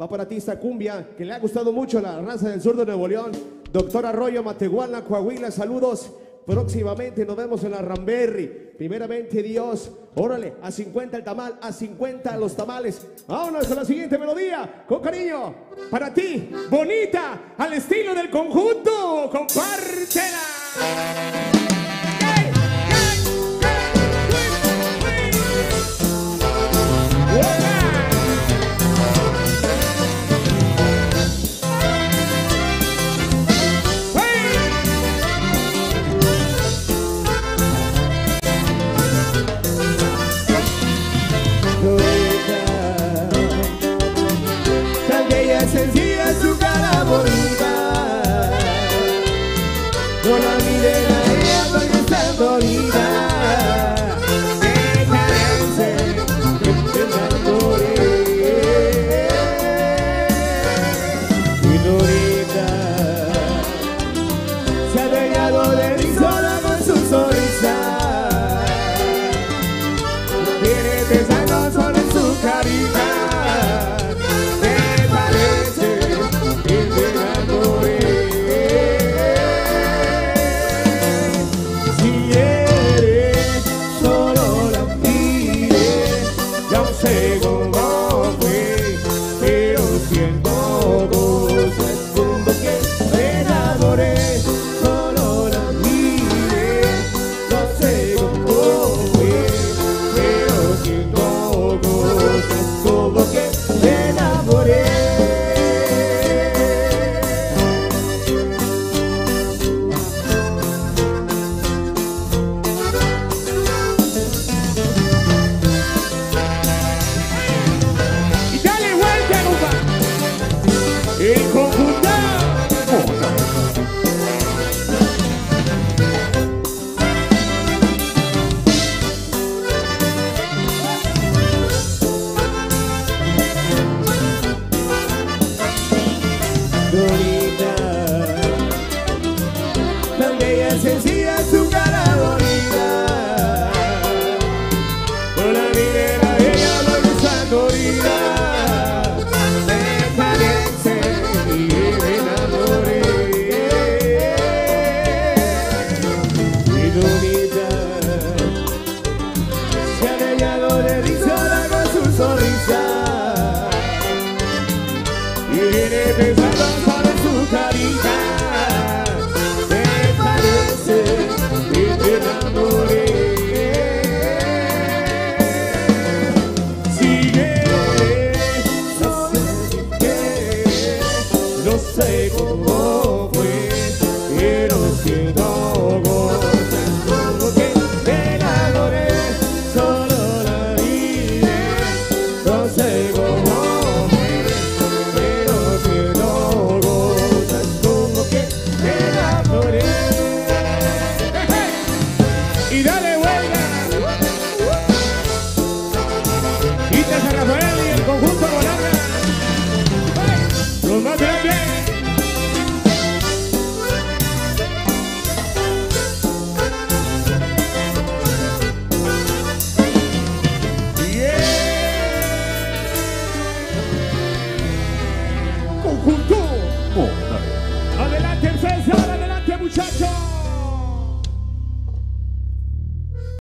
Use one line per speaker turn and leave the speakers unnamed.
Va para ti esta cumbia que le ha gustado mucho la raza del sur de Nuevo León. Doctor Arroyo, Matehuala, Coahuila, saludos. Próximamente nos vemos en la Ramberry. Primeramente Dios, órale, a 50 el tamal, a 50 los tamales. Vámonos a la siguiente melodía, con cariño, para ti, bonita, al estilo del conjunto, compártela.
Se ha de mi sola sossego Oh, fue.
moda. Adelante el
adelante muchachos.